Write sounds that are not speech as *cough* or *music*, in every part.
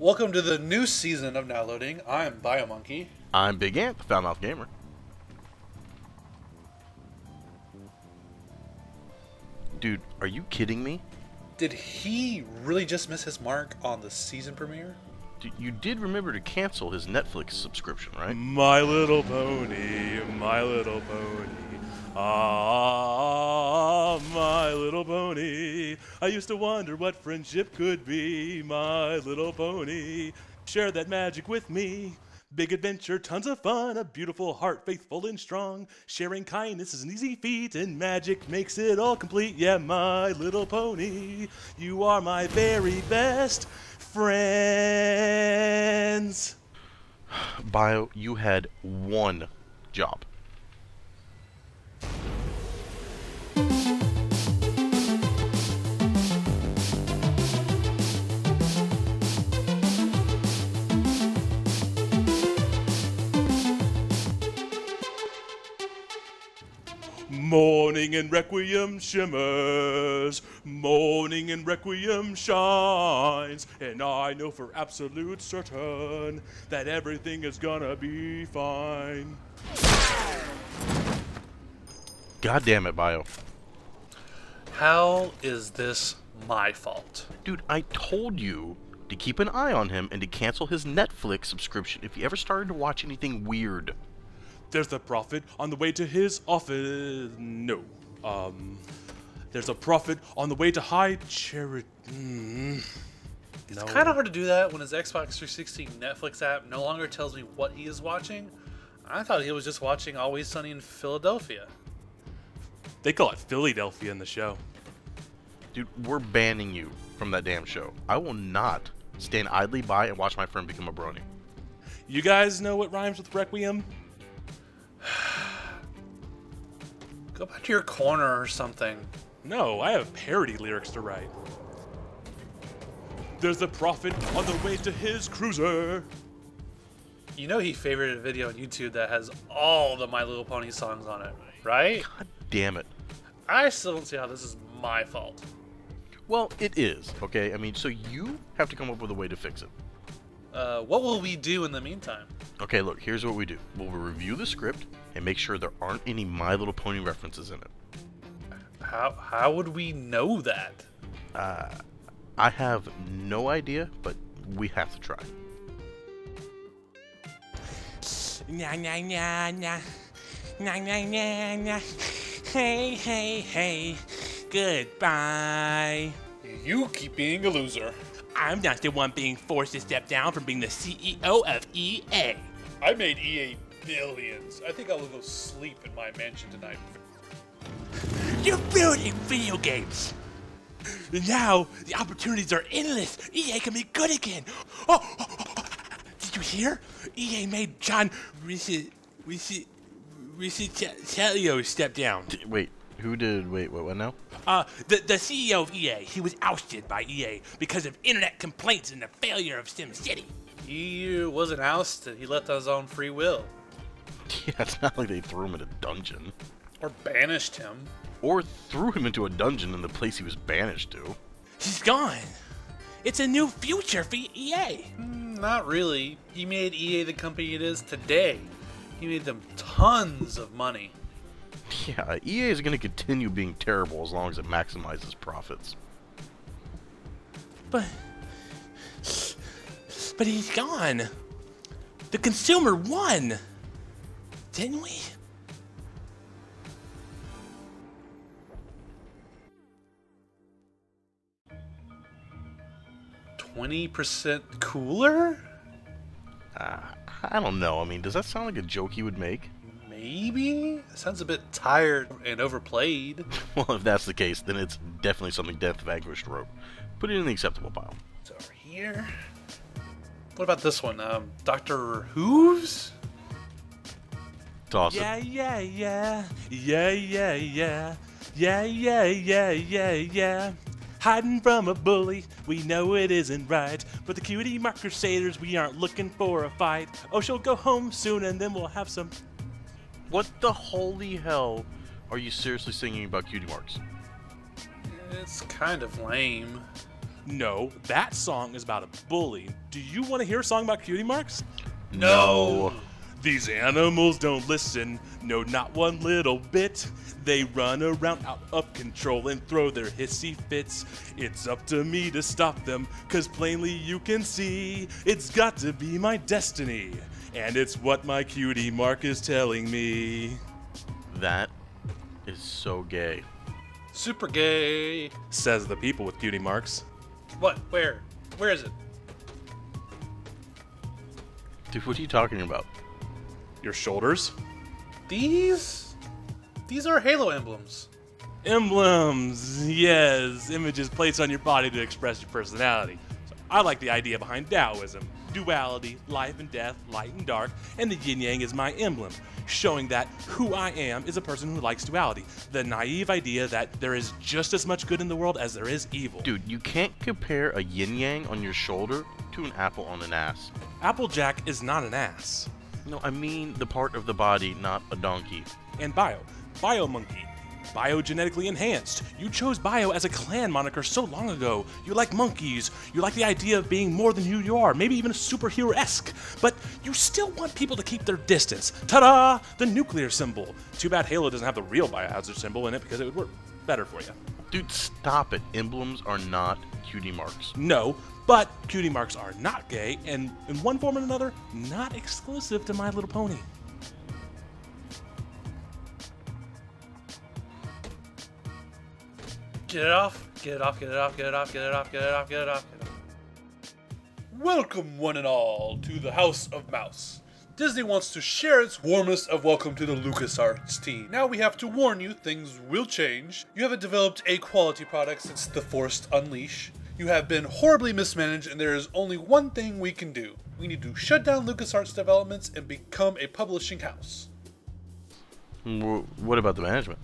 Welcome to the new season of Now Loading. I'm Biomonkey. I'm Big Ant, the Foulmouth Gamer. Dude, are you kidding me? Did he really just miss his mark on the season premiere? You did remember to cancel his Netflix subscription, right? My little pony, my little pony. Ah, my little pony. I used to wonder what friendship could be. My little pony. Share that magic with me. Big adventure, tons of fun, a beautiful heart, faithful and strong. Sharing kindness is an easy feat, and magic makes it all complete. Yeah, my little pony, you are my very best friends. Bio, you had one job. Morning and Requiem shimmers, morning and Requiem shines, and I know for absolute certain that everything is gonna be fine. God damn it, Bio. How is this my fault? Dude, I told you to keep an eye on him and to cancel his Netflix subscription if you ever started to watch anything weird. There's the prophet on the way to his office. No. Um, there's a prophet on the way to high charity. Mm. It's kind of hard to do that when his Xbox 360 Netflix app no longer tells me what he is watching. I thought he was just watching Always Sunny in Philadelphia. They call it Philadelphia in the show. Dude, we're banning you from that damn show. I will not stand idly by and watch my friend become a brony. You guys know what rhymes with Requiem? *sighs* Go back to your corner or something. No, I have parody lyrics to write. There's the prophet on the way to his cruiser. You know he favorited a video on YouTube that has all the My Little Pony songs on it, right? God damn it. I still don't see how this is my fault. Well, it is, okay? I mean, so you have to come up with a way to fix it. Uh, what will we do in the meantime? Okay, look, here's what we do. We'll review the script and make sure there aren't any My Little Pony references in it. How how would we know that? Uh, I have no idea, but we have to try. Nya nya nya nya. Nya nya nya nya. Hey, hey, hey. Goodbye. You keep being a loser. I'm not the one being forced to step down from being the CEO of EA. I made EA billions. I think I'll go sleep in my mansion tonight. You're building video games. Now the opportunities are endless. EA can be good again. Oh, oh, oh, oh. did you hear? EA made John Ricci Ricci Riccitiello step down. D- wait, who did? Wait, what? What now? Uh, the, the CEO of EA, he was ousted by EA because of internet complaints and the failure of SimCity. He wasn't ousted. He left on his own free will. *laughs* Yeah, it's not like they threw him in a dungeon. Or banished him. Or threw him into a dungeon in the place he was banished to. He's gone. It's a new future for EA. Mm, Not really. He made EA the company it is today. He made them tons of money. Yeah, EA is going to continue being terrible as long as it maximizes profits. But. But he's gone. The consumer won. Didn't we? Twenty percent cooler? Uh, I don't know. I mean, does that sound like a joke he would make? Maybe? Sounds a bit tired and overplayed. *laughs* Well, if that's the case, then it's definitely something Death Vanquished wrote. Put it in the acceptable pile. It's over here. What about this one? Um, Doctor Who's? Toss. Yeah, yeah, yeah. Yeah, yeah, yeah. Yeah, yeah, yeah, yeah, yeah. Hiding from a bully, we know it isn't right. But the cutie mark crusaders, we aren't looking for a fight. Oh, she'll go home soon and then we'll have some. What the holy hell are you seriously singing about cutie marks? It's kind of lame. No, that song is about a bully. Do you want to hear a song about cutie marks? No. These animals don't listen, no, not one little bit. They run around out of control and throw their hissy fits. It's up to me to stop them, cause plainly you can see it's got to be my destiny. And it's what my cutie mark is telling me. That is so gay. Super gay. Says the people with cutie marks. What? Where? Where is it? Dude, what are you talking about? Your shoulders? These? These are Halo emblems. Emblems, yes, images placed on your body to express your personality. So I like the idea behind Taoism duality, life and death, light and dark, and the yin yang is my emblem, showing that who I am is a person who likes duality. The naive idea that there is just as much good in the world as there is evil. Dude, you can't compare a yin yang on your shoulder to an apple on an ass. Applejack is not an ass. No, I mean the part of the body, not a donkey. And bio, bio monkey. Biogenetically enhanced. You chose bio as a clan moniker so long ago. You like monkeys. You like the idea of being more than who you are, maybe even a superhero esque. But you still want people to keep their distance. Ta da! The nuclear symbol. Too bad Halo doesn't have the real biohazard symbol in it because it would work better for you. Dude, stop it. Emblems are not cutie marks. No, but cutie marks are not gay, and in one form or another, not exclusive to My Little Pony. Get it off, get it off, get it off, get it off, get it off, get it off, get it off, get it off. Welcome one and all to the House of Mouse. Disney wants to share its warmest of welcome to the LucasArts team. Now we have to warn you, things will change. You haven't developed a quality product since The Force Unleashed. You have been horribly mismanaged and there is only one thing we can do. We need to shut down LucasArts developments and become a publishing house. What about the management?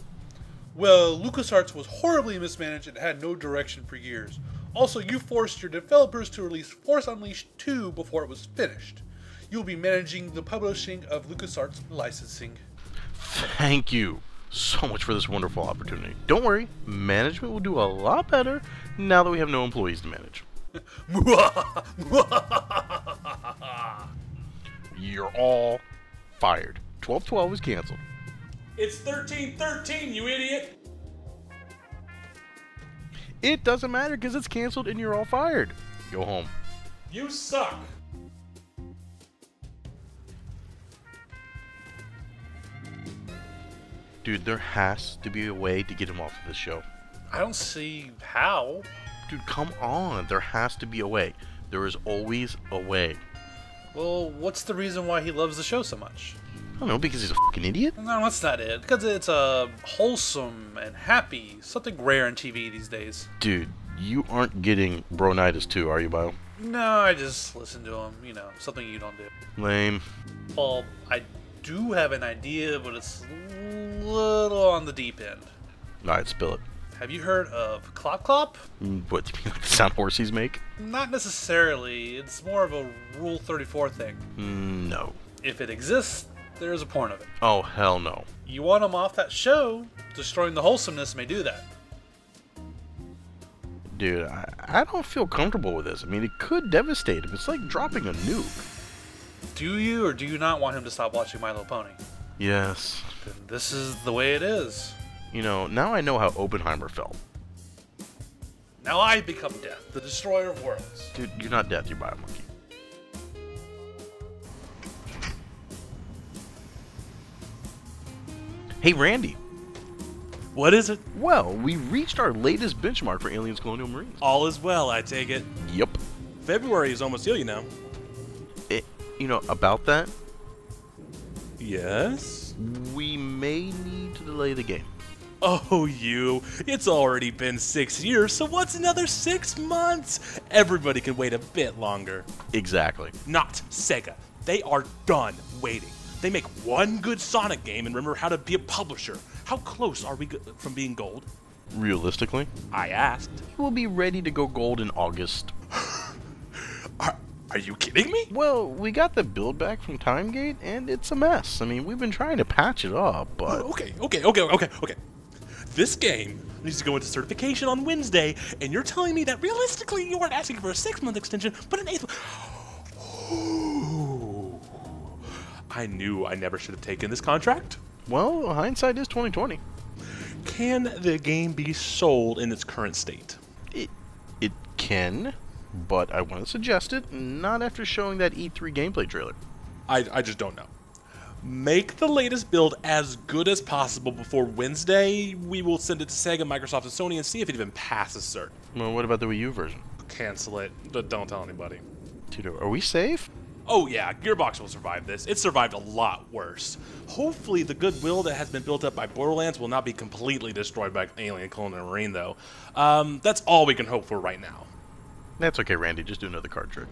Well, LucasArts was horribly mismanaged and had no direction for years. Also, you forced your developers to release Force Unleashed 2 before it was finished. You'll be managing the publishing of LucasArts licensing. Thank you so much for this wonderful opportunity. Don't worry, management will do a lot better now that we have no employees to manage. *laughs* You're all fired. 1212 is canceled. It's 1313, you idiot! It doesn't matter because it's canceled and you're all fired. Go home. You suck! Dude, there has to be a way to get him off of this show. I don't see how. Dude, come on. There has to be a way. There is always a way. Well, what's the reason why he loves the show so much? I don't know, because he's a fucking idiot? No, that's not it. Because it's uh, wholesome and happy. Something rare in TV these days. Dude, you aren't getting Bronitis 2, are you, Bio? No, I just listen to him. You know, something you don't do. Lame. Well, I do have an idea, but it's a little on the deep end. Alright, spill it. Have you heard of Clop Clop? Mm, What, do *laughs* you mean like the sound horses make? Not necessarily. It's more of a Rule 34 thing. Mm, No. If it exists, there's a porn of it. Oh, hell no. You want them off that show, destroying the wholesomeness may do that. Dude, I, I don't feel comfortable with this. I mean, it could devastate him. It's like dropping a nuke. Do you or do you not want him to stop watching My Little Pony? Yes. Then this is the way it is. You know, now I know how Oppenheimer felt. Now I become Death, the destroyer of worlds. Dude, you're not death, you're Biomonkey. Hey, Randy. What is it? Well, we reached our latest benchmark for Aliens Colonial Marines. All is well, I take it. Yep. February is almost here, you know. It, you know, about that, Yes? we may need to delay the game. Oh, you. It's already been six years, so what's another six months? Everybody can wait a bit longer. Exactly. Not Sega. They are done waiting. They make one good Sonic game and remember how to be a publisher. How close are we go- from being gold? Realistically, I asked. we'll be ready to go gold in August. *laughs* Are, are you kidding me? Well, we got the build back from Timegate, and it's a mess. I mean, we've been trying to patch it up, but oh, Okay, okay, okay, okay, okay. this game needs to go into certification on Wednesday, and you're telling me that realistically you aren't asking for a six month extension, but an eighth. *gasps* I knew I never should have taken this contract. Well, hindsight is 2020. Can the game be sold in its current state? It it can, but I want to suggest it not after showing that E3 gameplay trailer. I, I just don't know. Make the latest build as good as possible before Wednesday. We will send it to Sega, Microsoft, and Sony and see if it even passes cert. Well, what about the Wii U version? Cancel it. D- Don't tell anybody. Dude, are we safe? Oh yeah, Gearbox will survive this. It survived a lot worse. Hopefully, the goodwill that has been built up by Borderlands will not be completely destroyed by Alien Colonial Marine, though. Um, that's all we can hope for right now. That's okay, Randy. Just do another card trick.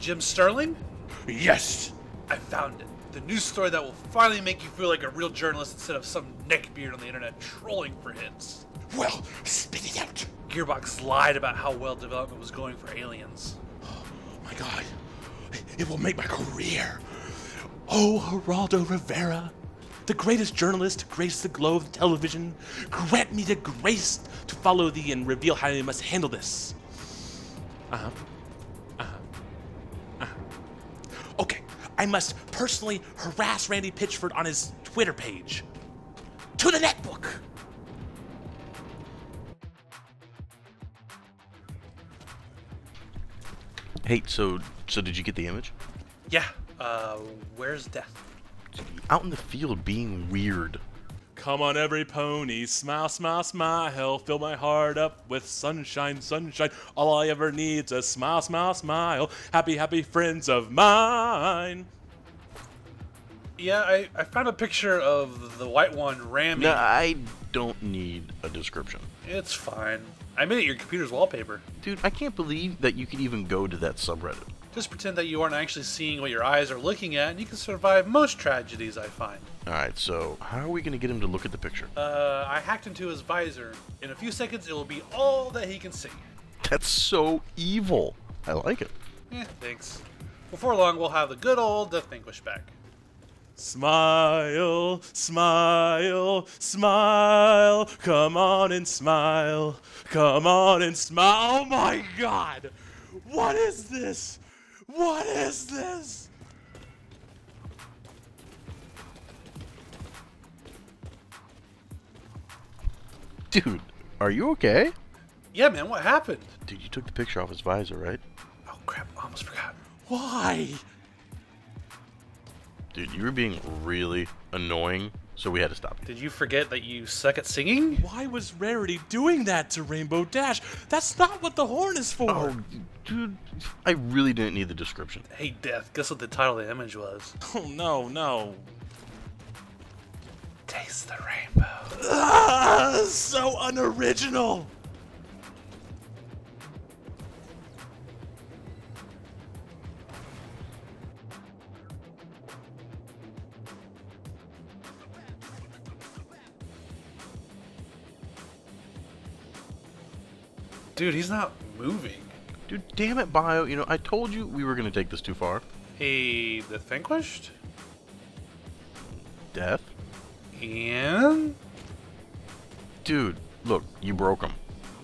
Jim Sterling? Yes! I found it. The news story that will finally make you feel like a real journalist instead of some neckbeard on the internet trolling for hits. Well, spit it out. Gearbox lied about how well development was going for Aliens. Oh my god. It will make my career. Oh, Geraldo Rivera, the greatest journalist to grace the glow of television, grant me the grace to follow thee and reveal how I must handle this. Uh huh. Uh huh. Uh huh. Okay, I must personally harass Randy Pitchford on his Twitter page. To the netbook! Hey, so so did you get the image? Yeah, uh, where's Death? Out in the field being weird. Come on, every pony, smile, smile, smile. Fill my heart up with sunshine, sunshine. All I ever need's a smile, smile, smile. Happy, happy friends of mine. Yeah, I, I found a picture of the white one ramming. No, I don't need a description. It's fine. I made it your computer's wallpaper. Dude, I can't believe that you could even go to that subreddit. Just pretend that you aren't actually seeing what your eyes are looking at, and you can survive most tragedies, I find. Alright, so how are we going to get him to look at the picture? Uh, I hacked into his visor. In a few seconds, it will be all that he can see. That's so evil. I like it. Eh, thanks. Before long, we'll have the good old Death Vanquish back. Smile, smile, smile. Come on and smile. Come on and smile. Oh my god! What is this? What is this? Dude, are you okay? Yeah, man, what happened? Dude, you took the picture off his visor, right? Oh, crap, I almost forgot. Why? Dude, you were being really annoying, so we had to stop. Did you forget that you suck at singing? Why was Rarity doing that to Rainbow Dash? That's not what the horn is for. Oh, dude, I really didn't need the description. Hey, Death, guess what the title of the image was? *laughs* Oh, no, no. Taste the rainbow. Ah, so unoriginal. Dude, he's not moving. Dude, damn it, Bio. You know, I told you we were going to take this too far. Hey, the Vanquished? Death? And? Dude, look, you broke him.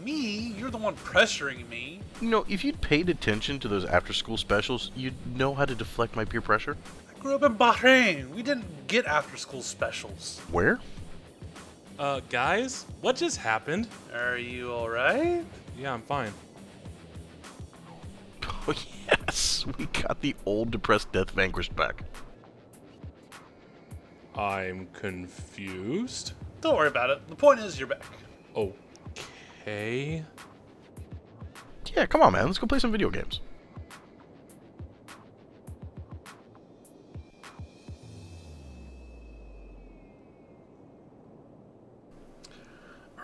Me? You're the one pressuring me. You know, if you'd paid attention to those after school specials, you'd know how to deflect my peer pressure. I grew up in Bahrain. We didn't get after school specials. Where? Uh, guys, what just happened? Are you alright? Yeah, I'm fine. *laughs* Oh, yes! We got the old depressed Death Vanquished back. I'm confused. Don't worry about it. The point is, you're back. Okay. Yeah, come on, man. Let's go play some video games.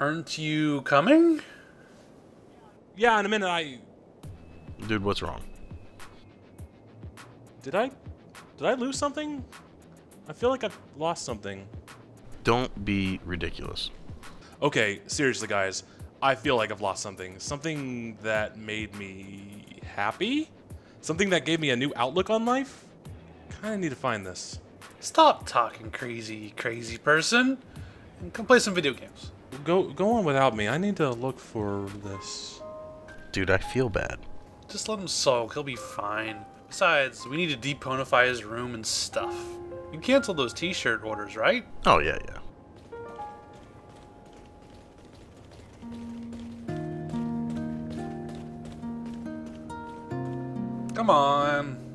Aren't you coming? Yeah, in a minute. I Dude, what's wrong? did I did I lose something? I feel like I've lost something. Don't be ridiculous. Okay, seriously, guys. I feel like I've lost something. Something that made me happy. Something that gave me a new outlook on life. Kind of need to find this. Stop talking crazy, crazy person. and come play some video games. Go go on without me. I need to look for this. Dude, I feel bad. Just let him sulk. He'll be fine. Besides, we need to deponify his room and stuff. You canceled those T-shirt orders, right? Oh, yeah, yeah. Come on.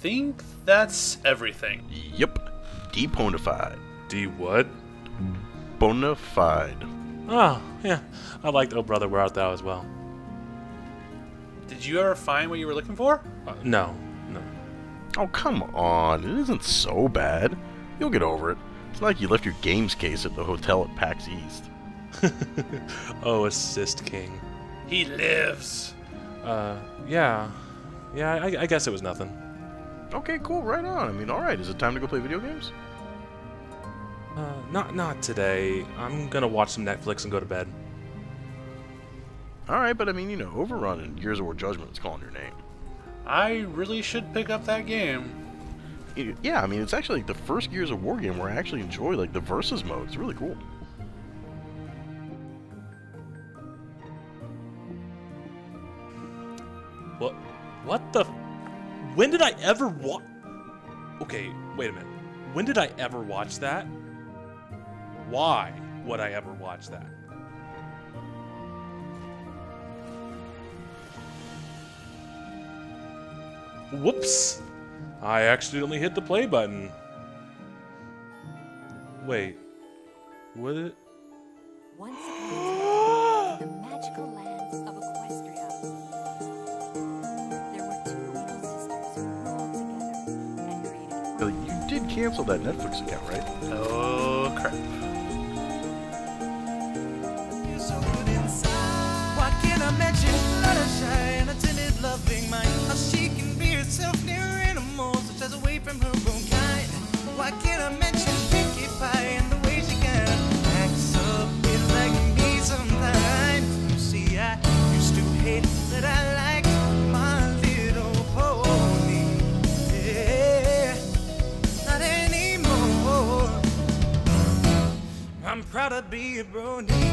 Think that's everything. Yep. Deponified. D what? Bona fide. Oh, yeah. I liked Oh Brother Where Art Thou as well. Did you ever find what you were looking for? Uh, no, no. Oh, come on. It isn't so bad. You'll get over it. It's like you left your games case at the hotel at PAX East. *laughs* Oh, Assist King. He lives. Uh, yeah. Yeah, I, I guess it was nothing. Okay, cool. Right on. I mean, alright. Is it time to go play video games? Uh, not not today. I'm gonna watch some Netflix and go to bed. Alright, but I mean, you know, Overrun and Gears of War Judgment is calling your name. I really should pick up that game. Y- Yeah, I mean, it's actually like the first Gears of War game where I actually enjoy like the versus mode. It's really cool. What? What the? When did I ever watch? Okay, wait a minute. When did I ever watch that? Why would I ever watch that? Whoops! I accidentally hit the play button. Wait. What it? Once you cancel that Netflix account, right? Oh crap. Why can't I mention Fluttershy, an attended loving mind? How she can be herself near proud to be a brony.